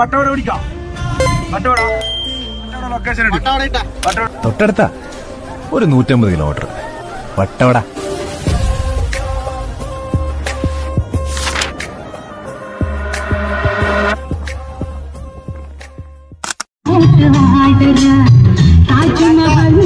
വട്ടവട പിടിക്കാം. വട്ടവട ലൊക്കേഷൻ തൊട്ടടുത്ത? ഒരു നൂറ്റമ്പത് കിലോമീറ്റർ വട്ടവട താജ്മഹൽ